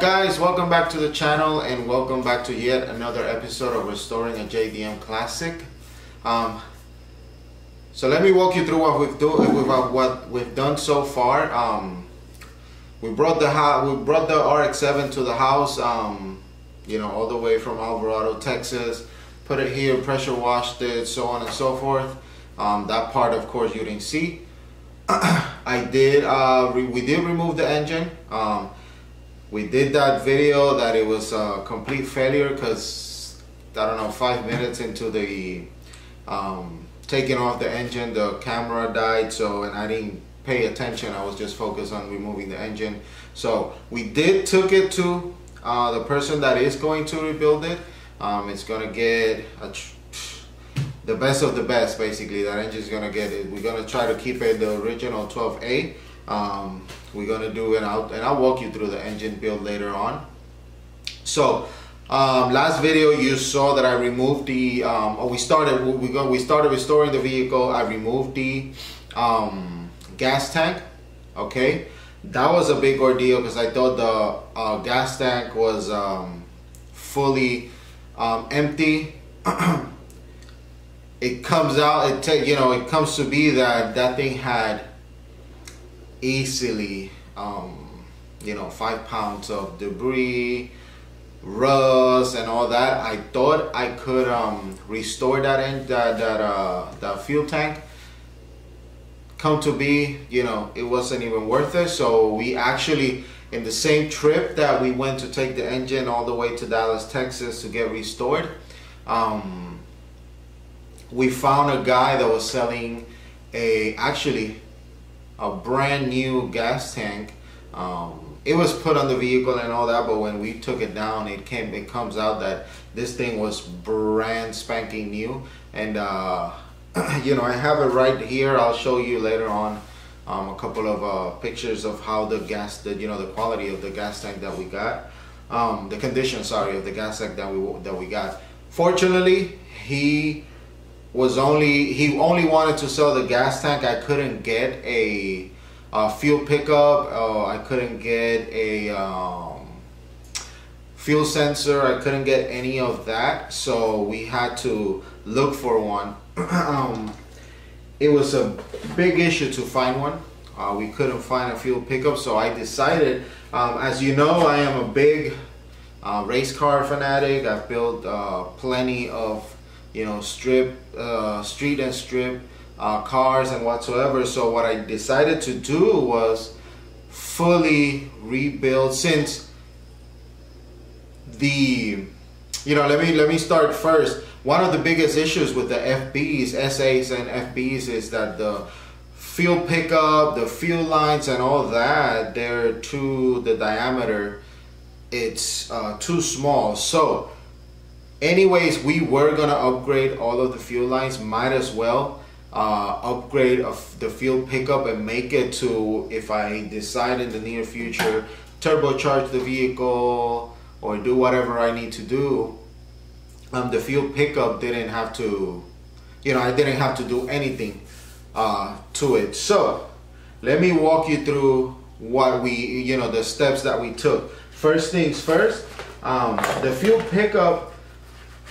guys welcome back to the channel and welcome back to yet another episode of restoring a JDM classic. Um, so let me walk you through what we've do what we've done so far. Um, we brought the we brought the RX-7 to the house um, you know all the way from Alvarado Texas put it here pressure washed it so on and so forth. Um, that part of course you didn't see. I did uh, we did remove the engine. Um, we did that video that it was a complete failure because I don't know five minutes into the um, taking off the engine the camera died so and I didn't pay attention. I was just focused on removing the engine. So we did took it to uh, the person that is going to rebuild it. Um, it's gonna get the best of the best basically. That engine is gonna get it. We're gonna try to keep it the original 12A um, we're gonna do and I'll and I'll walk you through the engine build later on. So um, last video you saw that I removed the um, or we started we go we started restoring the vehicle. I removed the um, gas tank okay? That was a big ordeal because I thought the uh, gas tank was um, fully um, empty. It comes out it you know it comes to be that that thing had easily, um, you know, five pounds of debris, rust, and all that. I thought I could um, restore that in that that uh, that fuel tank. Come to be, you know, it wasn't even worth it. So we actually, in the same trip that we went to take the engine all the way to Dallas, Texas to get restored, um, we found a guy that was selling a actually a brand new gas tank. Um, it was put on the vehicle and all that, but when we took it down, it came. It comes out that this thing was brand spanking new, and uh, you know I have it right here. I'll show you later on um, a couple of uh, pictures of how the gas, the you know the quality of the gas tank that we got, um, the condition, sorry, of the gas tank that we that we got. Fortunately, he was only he only wanted to sell the gas tank. I couldn't get a, a fuel pickup. Oh, I couldn't get a um, fuel sensor. I couldn't get any of that. So we had to look for one. um, it was a big issue to find one. Uh, we couldn't find a fuel pickup, so I decided. Um, as you know, I am a big uh, race car fanatic. I've built uh, plenty of you know, strip, uh, street and strip uh, cars and whatsoever. So what I decided to do was fully rebuild since the, you know, let me let me start first. One of the biggest issues with the FBs, SAs and FBs is that the fuel pickup, the fuel lines and all that, they're too, the diameter, it's uh, too small. So anyways we were gonna upgrade all of the fuel lines. Might as well uh, upgrade the fuel pickup and make it to if I decide in the near future turbocharge the vehicle or do whatever I need to do um, the fuel pickup didn't have to you know I didn't have to do anything uh, to it. So let me walk you through what we you know the steps that we took. First things first um, the fuel pickup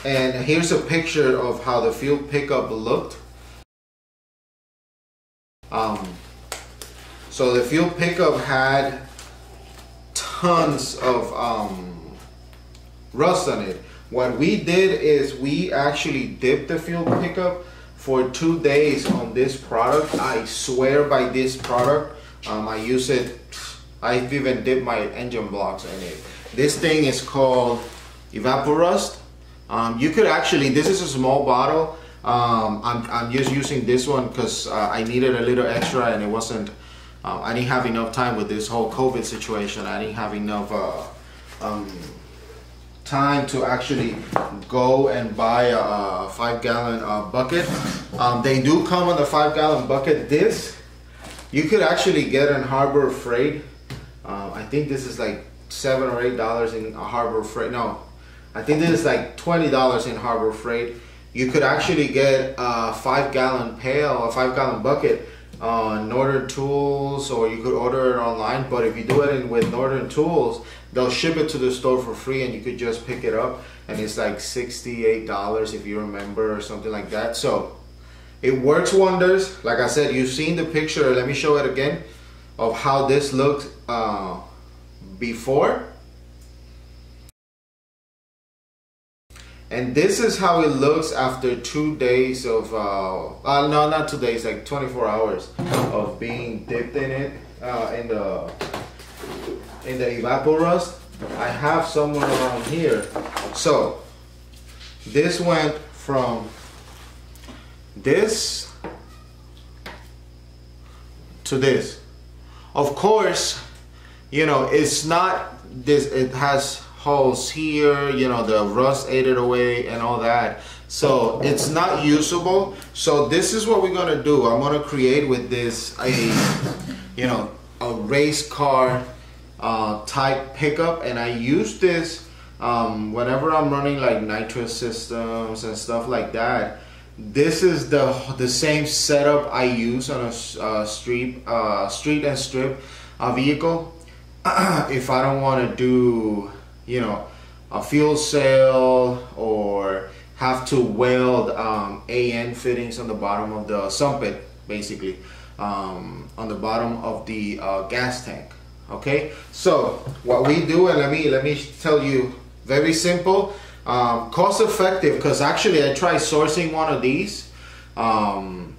and here's a picture of how the fuel pickup looked. Um, so the fuel pickup had tons of um, rust on it. What we did is we actually dipped the fuel pickup for two days on this product. I swear by this product. Um, I use it. I've even dipped my engine blocks in it. This thing is called Evapo-Rust um, you could actually, this is a small bottle. Um, I'm, I'm just using this one because uh, I needed a little extra and it wasn't, uh, I didn't have enough time with this whole COVID situation. I didn't have enough uh, um, time to actually go and buy a, a five gallon uh, bucket. Um, they do come on the five gallon bucket. This, you could actually get in Harbor Freight. Um, I think this is like seven or eight dollars in Harbor Freight. No, I think this is like $20 in Harbor Freight. You could actually get a five gallon pail, a five gallon bucket on Northern Tools or you could order it online. But if you do it in, with Northern Tools, they'll ship it to the store for free and you could just pick it up. And it's like $68 if you remember or something like that. So it works wonders. Like I said, you've seen the picture. Let me show it again of how this looked uh, before. And this is how it looks after two days of, uh, uh, no, not two days, like 24 hours of being dipped in it, uh, in the, in the Evapo-Rust. I have someone around here. So, this went from this to this. Of course, you know, it's not this, it has holes here, you know, the rust ate it away and all that. So it's not usable. So this is what we're gonna do. I'm gonna create with this a, you know, a race car uh, type pickup and I use this um, whenever I'm running like nitrous systems and stuff like that this is the the same setup I use on a uh, street uh, street and strip uh, vehicle. if I don't want to do you know a fuel cell or have to weld um, AN fittings on the bottom of the sump sumpit basically um, on the bottom of the uh, gas tank. Okay, so what we do and let me let me tell you very simple um, cost effective because actually I tried sourcing one of these. Um,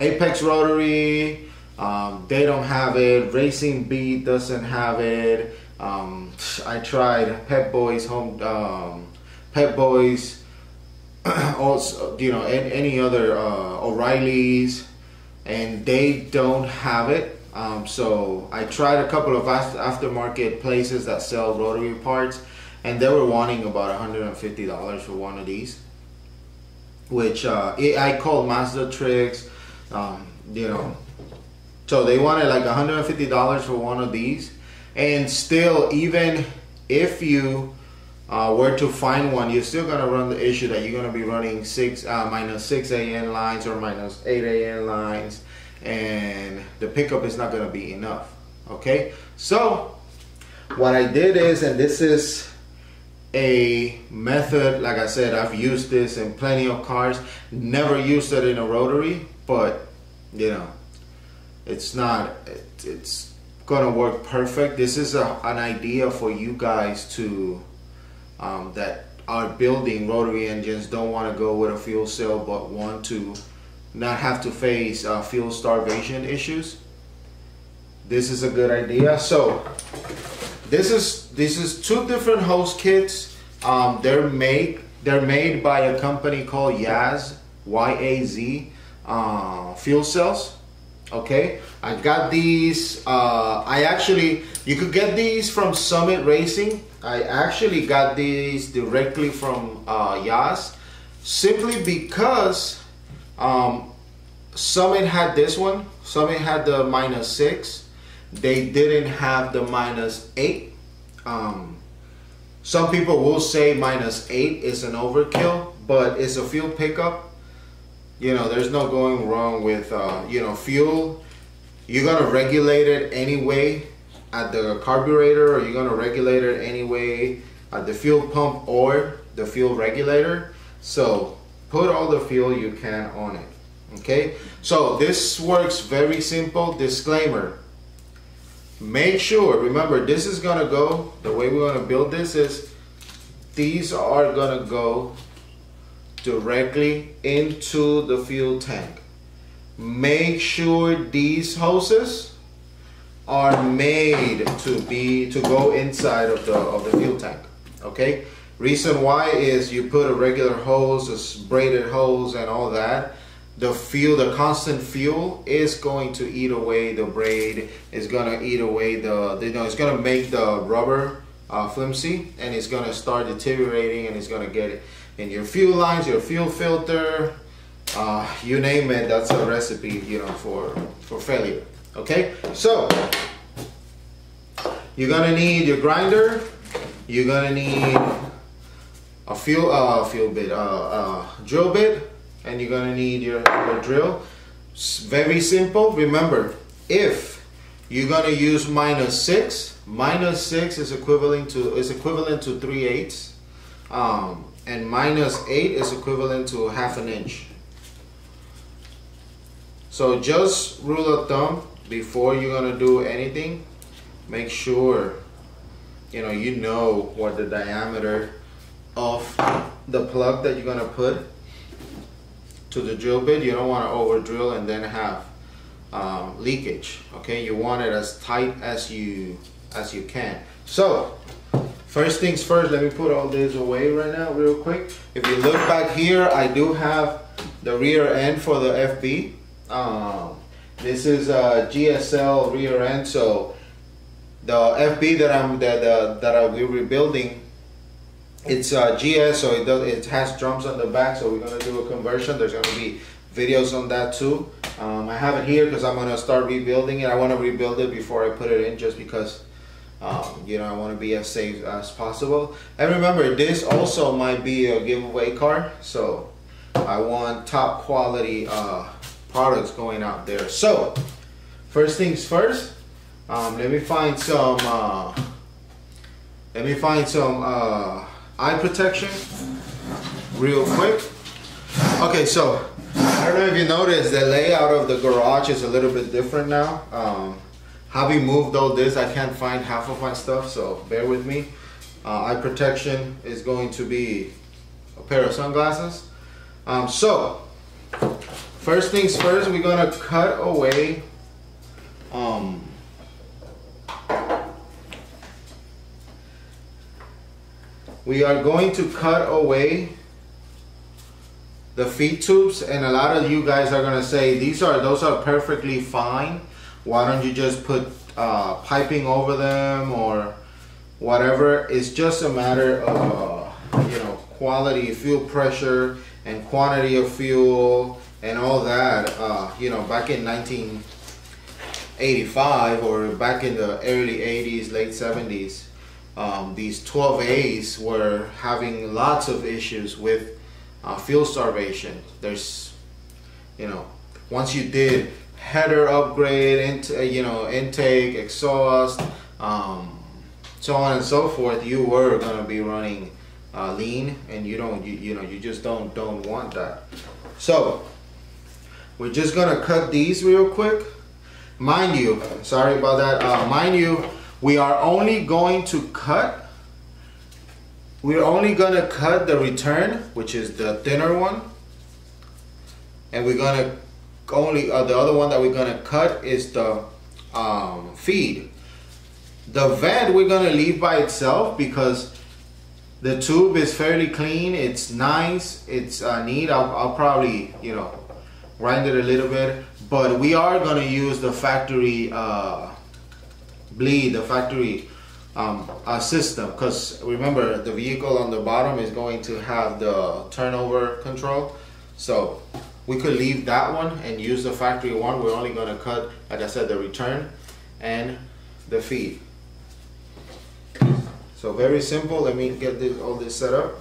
Apex Rotary, um, they don't have it. Racing Beat doesn't have it. Um, I tried Pep Boys Home, um, Pep Boys, also you know any, any other uh, O'Reilly's, and they don't have it. Um, so I tried a couple of aftermarket places that sell rotary parts and they were wanting about $150 for one of these which uh, it, I called Mazdatrix um, you know so they wanted like $150 for one of these and still even if you uh, were to find one you're still gonna run the issue that you're gonna be running six uh, minus 6 AN lines or minus 8 AN lines and the pickup is not gonna be enough okay? So what I did is and this is a method like i said i've used this in plenty of cars. Never used it in a rotary but you know it's not it, it's gonna work perfect this is a, an idea for you guys to um, that are building rotary engines don't want to go with a fuel cell but want to not have to face uh, fuel starvation issues this is a good idea so this is this is two different hose kits. Um, they're made they're made by a company called Jaz Y A Z uh, fuel cells. Okay, I got these. Uh, I actually you could get these from Summit Racing. I actually got these directly from uh, Jaz, simply because um, Summit had this one. Summit had the minus six they didn't have the minus 8. Um, some people will say minus 8 is an overkill, but it's a fuel pickup. You know, there's no going wrong with, uh, you know, fuel. You're to regulate it anyway at the carburetor or you're to regulate it anyway at the fuel pump or the fuel regulator. So put all the fuel you can on it. Okay, so this works very simple. Disclaimer make sure remember this is gonna go the way we're gonna build this is these are gonna go directly into the fuel tank make sure these hoses are made to be to go inside of the of the fuel tank okay? Reason why is you put a regular hose a braided hose and all that the fuel, the constant fuel is going to eat away the braid, is gonna eat away the, you know, it's gonna make the rubber uh, flimsy and it's gonna start deteriorating and it's gonna get in your fuel lines, your fuel filter, uh, you name it, that's a recipe, you know, for, for failure, okay? So, you're gonna need your grinder, you're gonna need a fuel, uh, fuel bit, uh, uh, drill bit, and you're gonna need your, your drill. very simple. Remember, if you're gonna use minus six, minus six is equivalent to is equivalent to three eighths, um, and minus eight is equivalent to half an inch. So just rule of thumb before you're gonna do anything, make sure you know you know what the diameter of the plug that you're gonna put to the drill bit. You don't want to over drill and then have um, leakage. Okay, you want it as tight as you as you can. So first things first, let me put all this away right now real quick. If you look back here, I do have the rear end for the FB. Um, this is a GSL rear end, so the FB that I'm that uh, that I will be rebuilding it's uh, GS, so it does it has drums on the back. So we're gonna do a conversion. There's gonna be videos on that too. Um, I have it here because I'm gonna start rebuilding it. I want to rebuild it before I put it in, just because um, you know I want to be as safe as possible. And remember, this also might be a giveaway car, so I want top quality uh, products going out there. So first things first, um, let me find some. Uh, let me find some uh, eye protection real quick. Okay, so I don't know if you noticed the layout of the garage is a little bit different now. Um, having moved all this, I can't find half of my stuff, so bear with me. Uh, eye protection is going to be a pair of sunglasses. Um, so, first things first, we're gonna cut away um, we are going to cut away the feed tubes and a lot of you guys are gonna say these are those are perfectly fine. Why don't you just put uh, piping over them or whatever? It's just a matter of uh, you know quality fuel pressure and quantity of fuel and all that uh, you know back in 1985 or back in the early 80s late 70s um, these 12As were having lots of issues with uh, fuel starvation. There's, you know, once you did header upgrade, into, uh, you know, intake, exhaust, um, so on and so forth, you were gonna be running uh, lean, and you don't, you, you know, you just don't don't want that. So we're just gonna cut these real quick. Mind you, sorry about that. Uh, mind you, we are only going to cut we're only to cut the return which is the thinner one and we're to only uh, the other one that we're to cut is the um, feed the vent we're to leave by itself because the tube is fairly clean it's nice it's uh, neat I'll, I'll probably you know grind it a little bit but we are going to use the factory uh, bleed the factory um, uh, system because remember the vehicle on the bottom is going to have the turnover control. So we could leave that one and use the factory one. We're only going to cut like I said the return and the feed. So very simple. Let me get this all this set up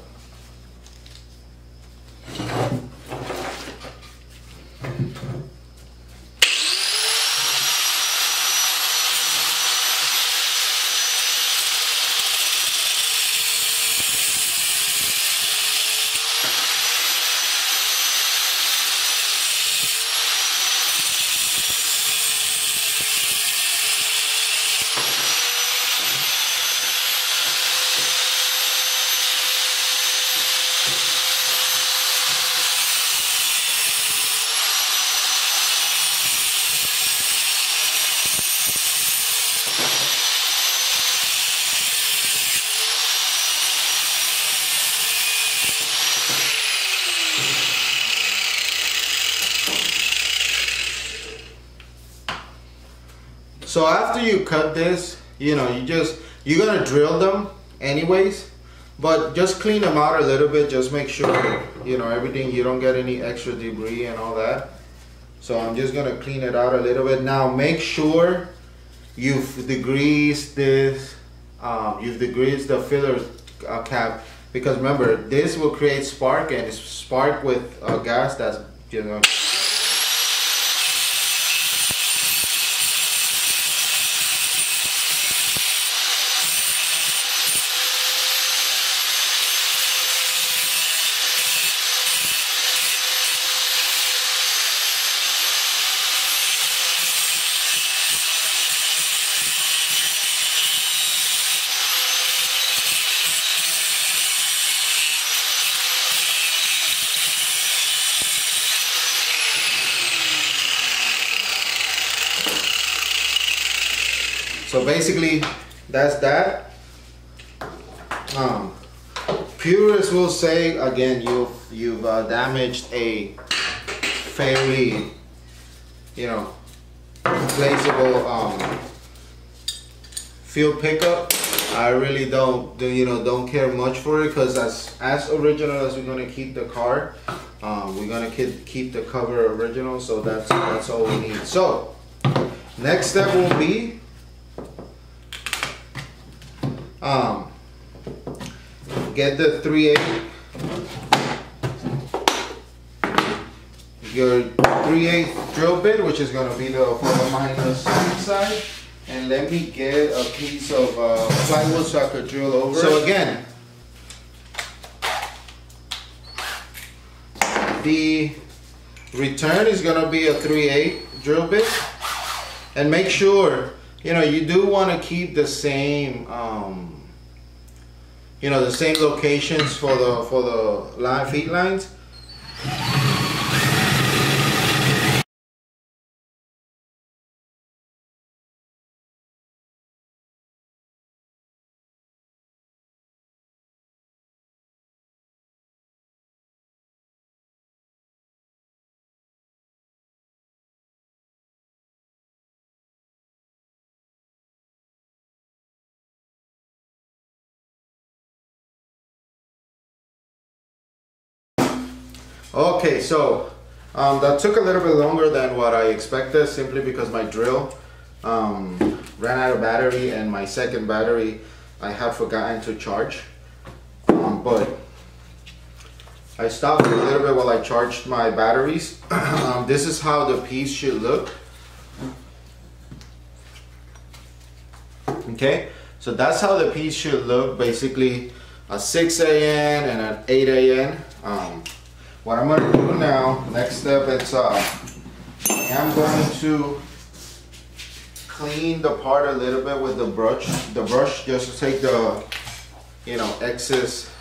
So after you cut this, you know, you just, you're gonna drill them anyways, but just clean them out a little bit. Just make sure, you know, everything, you don't get any extra debris and all that. So I'm just gonna clean it out a little bit. Now make sure you've degreased this, um, you've degreased the filler uh, cap because remember this will create spark and it's spark with uh, gas that's you know So basically, that's that. Um, purists will say again, you've you've uh, damaged a fairly, you know, replaceable um, fuel pickup. I really don't, you know, don't care much for it because as as original as we're gonna keep the car, um, we're gonna keep keep the cover original. So that's that's all we need. So next step will be um, get the 3/8 your 3/8 drill bit, which is gonna be the for the minus side and let me get a piece of uh, plywood so I could drill over So again, the return is gonna be a 3/8 drill bit. And make sure you know you do want to keep the same um, you know the same locations for the for the line feet lines Okay, so um, that took a little bit longer than what I expected simply because my drill um, ran out of battery and my second battery I had forgotten to charge. Um, but I stopped a little bit while I charged my batteries. Um, this is how the piece should look. Okay, so that's how the piece should look. Basically a 6 AN and an 8 AN. What I'm going to do now, next step, it's uh, I am going to clean the part a little bit with the brush. The brush just to take the, you know, excess,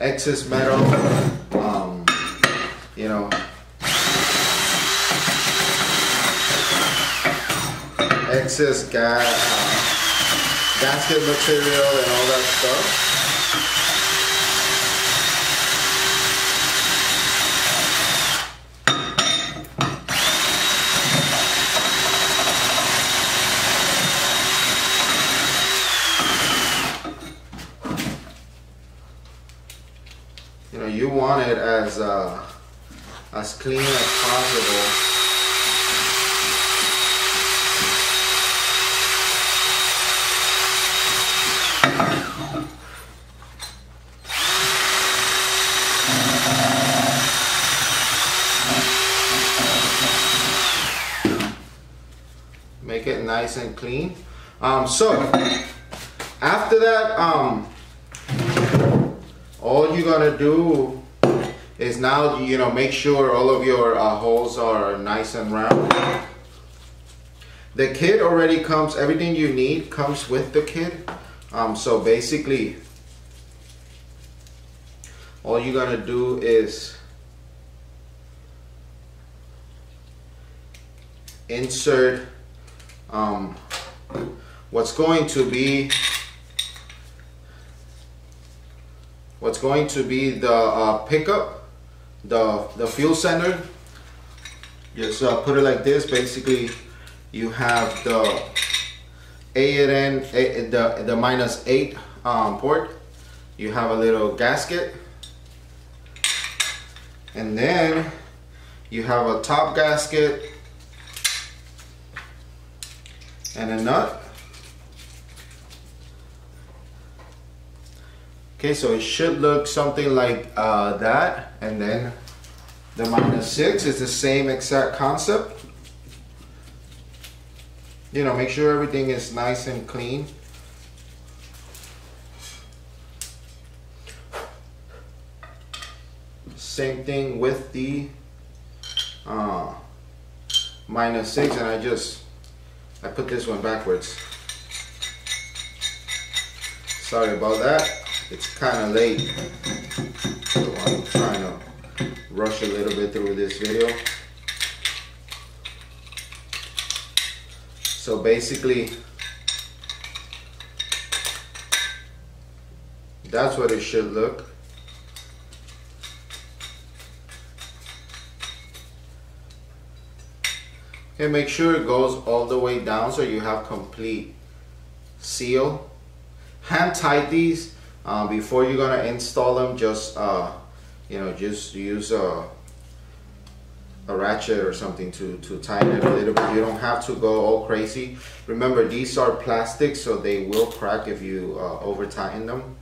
excess metal, um, you know, excess gas, uh, gasket material and all that stuff. you want it as uh, as clean as possible. Make it nice and clean. Um, so after that, um, all you're gonna do is now you know make sure all of your uh, holes are nice and round. The kit already comes everything you need comes with the kit. Um, so basically all you're gonna do is insert um, what's going to be what's going to be the uh, pickup, the, the fuel sender. Just uh, put it like this. Basically, you have the AN, the, the minus 8 um, port. You have a little gasket. And then you have a top gasket and a nut. Okay, so it should look something like uh, that. And then the minus six is the same exact concept. You know, make sure everything is nice and clean. Same thing with the uh, minus six and I just, I put this one backwards. Sorry about that it's kind of late so I'm trying to rush a little bit through this video So basically, that's what it should look. Okay, make sure it goes all the way down so you have complete seal. Hand tight these um, before you're gonna install them. Just uh, you know, just use a a ratchet or something to to tighten it a little bit. You don't have to go all crazy. Remember, these are plastic, so they will crack if you uh, over tighten them.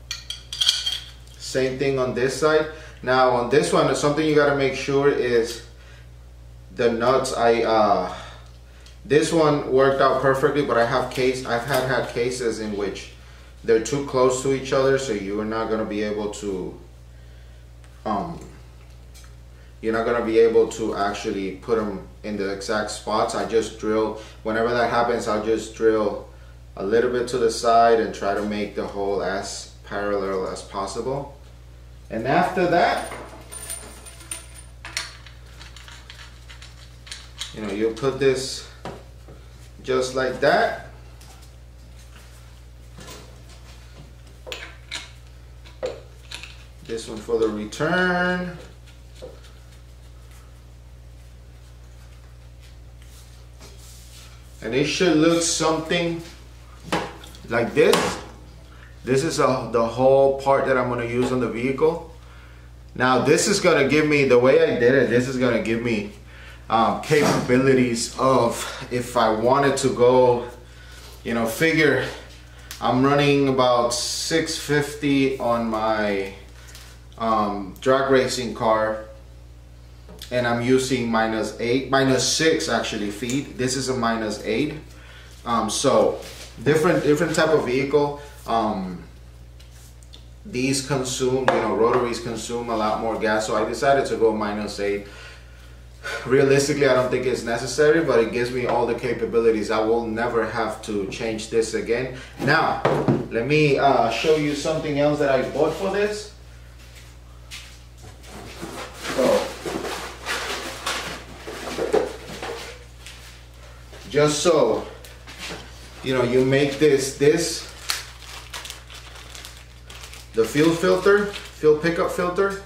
Same thing on this side. Now on this one, something you gotta make sure is the nuts. I uh, this one worked out perfectly, but I have case I've had had cases in which they're too close to each other, so you are not gonna be able to um you're not gonna be able to actually put them in the exact spots. I just drill whenever that happens. I'll just drill a little bit to the side and try to make the hole as parallel as possible. And after that, you know, you'll put this just like that. This one for the return. And it should look something like this. This is a, the whole part that I'm gonna use on the vehicle. Now this is gonna give me, the way I did it, this is gonna give me um, capabilities of if I wanted to go, you know, figure I'm running about 650 on my um, drag racing car and I'm using minus eight, minus six actually feet. This is a minus eight. Um, so different different type of vehicle. Um, these consume, you know, rotaries consume a lot more gas. So I decided to go minus eight realistically I don't think it's necessary but it gives me all the capabilities I will never have to change this again now let me uh, show you something else that I bought for this just so you know you make this this the fuel filter fuel pickup filter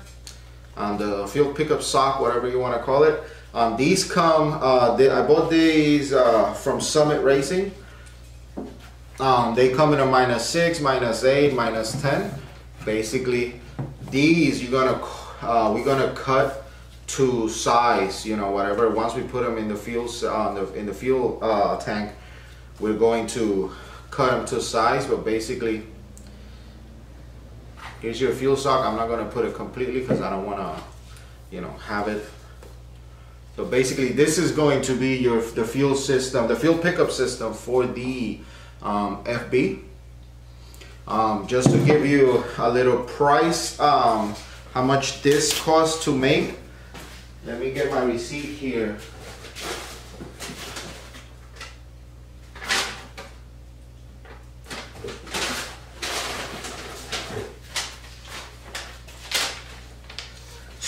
um, the fuel pickup sock, whatever you want to call it. Um, these come, uh, they, I bought these uh, from Summit Racing. Um, they come in a minus six, minus eight, minus 10. Basically, these you're gonna, uh, we're gonna cut to size, you know, whatever. Once we put them in the fuel, uh, the, in the fuel uh, tank, we're going to cut them to size, but basically, Here's your fuel sock. I'm not going to put it completely because I don't want to, you know, have it. So basically this is going to be your the fuel system, the fuel pickup system for the um, FB. Um, just to give you a little price, um, how much this costs to make. Let me get my receipt here.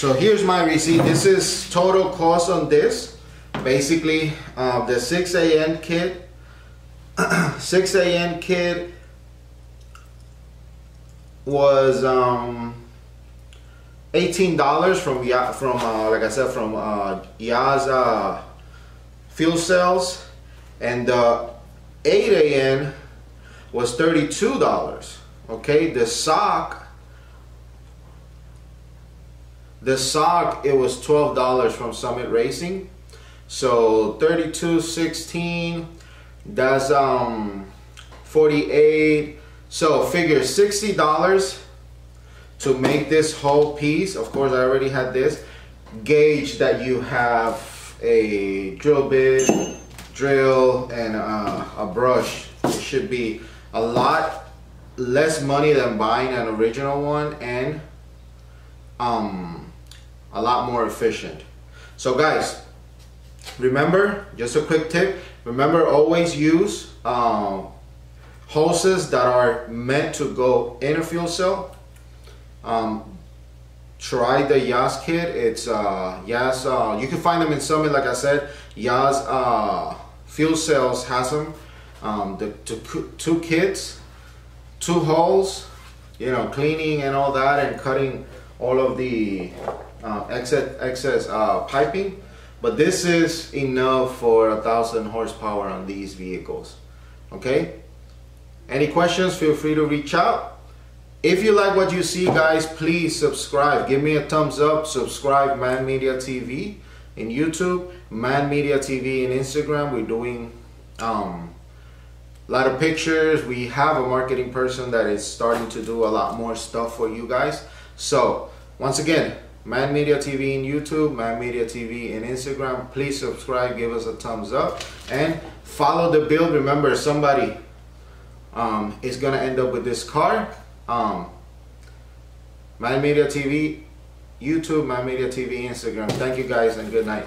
So here's my receipt. This is total cost on this. Basically, uh, the 6AN kit, 6AN kit was um, $18 from from uh, like I said from uh, uh, fuel cells, and the 8AN was $32. Okay, the sock the sock, it was $12 from Summit Racing. So 32.16, that's um 48. So figure $60 to make this whole piece. Of course, I already had this. Gauge that you have a drill bit, drill, and uh, a brush. It should be a lot less money than buying an original one and um a lot more efficient. So guys, remember, just a quick tip, remember always use um, hoses that are meant to go in a fuel cell. Um, try the Jaz kit. It's uh, Jaz, uh, you can find them in Summit, like I said, Jaz uh, Fuel Cells has them. Um, the two, two kits, two holes, you know, cleaning and all that, and cutting all of the uh, excess excess uh, piping. But this is enough for a thousand horsepower on these vehicles. Okay. Any questions? Feel free to reach out. If you like what you see, guys, please subscribe. Give me a thumbs up. Subscribe, Man Media TV in YouTube, Man Media TV in Instagram. We're doing um, a lot of pictures. We have a marketing person that is starting to do a lot more stuff for you guys. So, once again, Man Media TV in YouTube, Man Media TV in Instagram. Please subscribe, give us a thumbs up, and follow the build. Remember, somebody um, is gonna end up with this car. Um, Man Media TV, YouTube, My Media TV, Instagram. Thank you guys and good night.